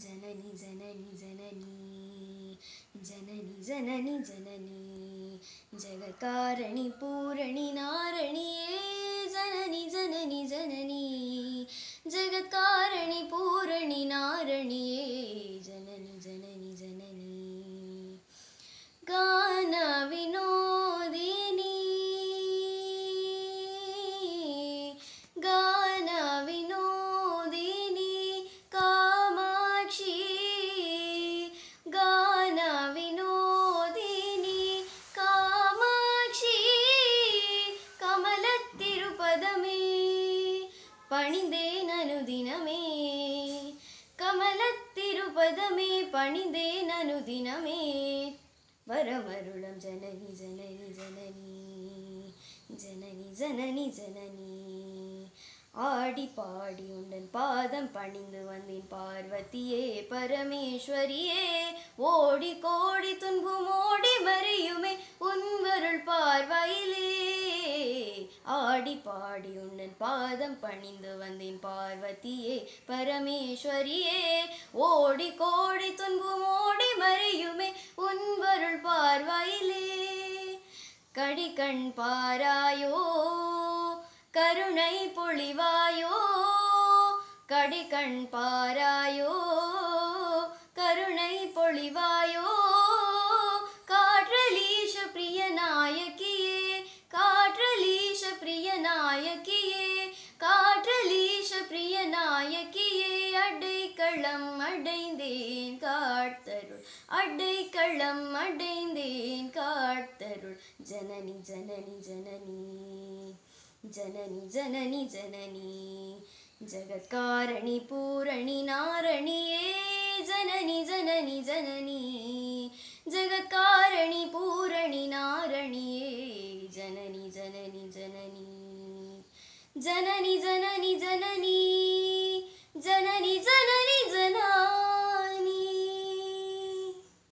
जननि जननि जननी जननि जननि जननी जगकारणि पूरणिनारणि கமலத்திருப்பதமே பணிந்தேன் அனுதினமே வரமருளம் ஜனனி ஜனனி ஜனனி ஜனனி ஜனனி ஜனனி. ஆடி பாடி உண்டன் பாதம் பணிந்து வந்தேன் பார்வதியே பரமேஸ்வரியே. ஓடி கோடி துன்பும் ஓடி மறு பாடி பாடி உன்னன் பாதம் பணிந்து வந்தேன் பார்வதியே பரமேஸ்வரியே. ஓடி கோடி துன்பும் ஓடி மறையுமே உன்வருள் பார்வையிலே. கடிகண் பாராயோ கருணை பொழிவாயோ. கடிகண் பாராயோ நாயகியே காற்றலீஷ பிரிய நாயகியே அடைக்களம் அடைந்தேன் காத்தருள் அடைக்களம் அடைந்தேன் காத்தருள் ஜனனி ஜனனி ஜனனி ஜனனி ஜனனி ஜனனி. ஜகத்காரணி பூரணி நாரணியே ஜனனி ஜனனி ஜனனி. जननी जननी जननी जननी जननी जन